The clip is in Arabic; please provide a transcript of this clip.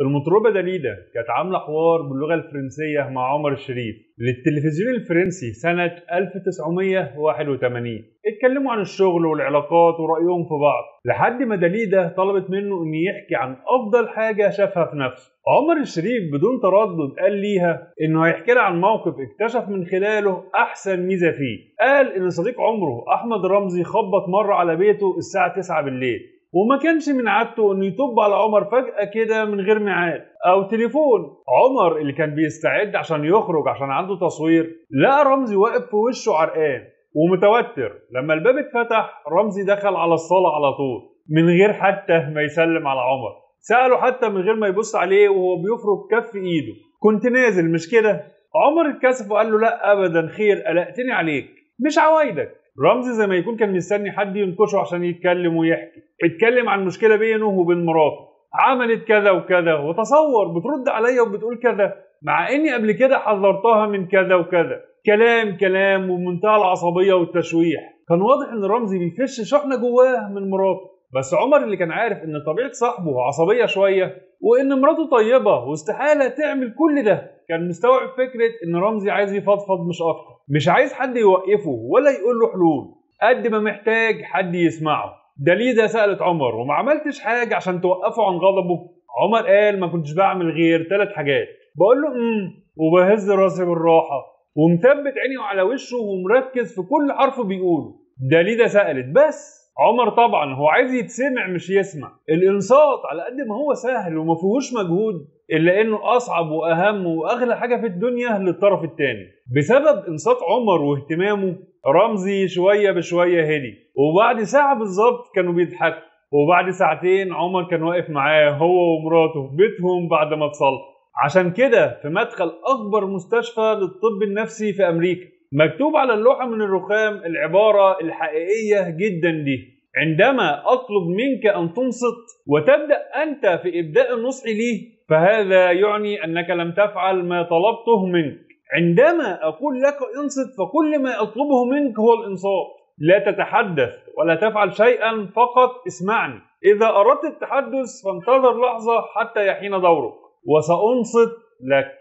المطربة داليدا كانت عاملة حوار باللغة الفرنسية مع عمر الشريف للتلفزيون الفرنسي سنة 1981 اتكلموا عن الشغل والعلاقات ورأيهم في بعض لحد ما داليدا طلبت منه انه يحكي عن أفضل حاجة شافها في نفسه. عمر الشريف بدون تردد قال ليها إنه هيحكي لها عن موقف اكتشف من خلاله أحسن ميزة فيه. قال إن صديق عمره أحمد رمزي خبط مرة على بيته الساعة 9 بالليل. وما كانش من عادته إنه يطب على عمر فجأة كده من غير ميعاد أو تليفون. عمر اللي كان بيستعد عشان يخرج عشان عنده تصوير لقى رمزي واقف في وشه عرقان ومتوتر. لما الباب اتفتح رمزي دخل على الصالة على طول من غير حتى ما يسلم على عمر. سأله حتى من غير ما يبص عليه وهو بيفرك كف إيده. كنت نازل مش كده؟ عمر اتكسف وقال له لا ابدا خير قلقتني عليك مش عوايدك. رمزي زي ما يكون كان مستني حد ينكشه عشان يتكلم ويحكي. اتكلم عن مشكلة بينه وبين مراته. عملت كذا وكذا وتصور بترد عليا وبتقول كذا مع إني قبل كده حذرتها من كذا وكذا. كلام كلام ومنتهى العصبية والتشويح. كان واضح إن رمزي بيفش شحنة جواه من مراته. بس عمر اللي كان عارف إن طبيعة صاحبه عصبية شوية وإن مراته طيبة واستحالة تعمل كل ده كان مستوعب فكرة إن رمزي عايز يفضفض مش أكتر. مش عايز حد يوقفه ولا يقول له حلول قد ما محتاج حد يسمعه. داليدا سألت عمر وما عملتش حاجة عشان توقفه عن غضبه. عمر قال ما كنتش بعمل غير ثلاث حاجات. بقول له امم وبهز راسي بالراحة ومثبت عيني على وشه ومركز في كل حرف بيقوله. داليدا سألت بس عمر طبعا هو عايز يتسمع مش يسمع. الإنصات على قد ما هو سهل وما فيهوش مجهود إلا إنه أصعب وأهم وأغلى حاجة في الدنيا للطرف الثاني بسبب إنصات عمر واهتمامه رمزي شوية بشوية هدي وبعد ساعة بالظبط كانوا بيضحكوا. وبعد ساعتين عمر كان واقف معاه هو ومراته في بيتهم بعد ما اتصلح عشان كده في مدخل أكبر مستشفى للطب النفسي في أمريكا. مكتوب على اللوحة من الرخام العبارة الحقيقية جدا دي. عندما أطلب منك أن تنصت وتبدأ أنت في إبداء النصح لي فهذا يعني أنك لم تفعل ما طلبته منك. عندما أقول لك انصت فكل ما أطلبه منك هو الانصات. لا تتحدث ولا تفعل شيئا فقط اسمعني. إذا أردت التحدث فانتظر لحظة حتى يحين دورك. وسأنصت لك.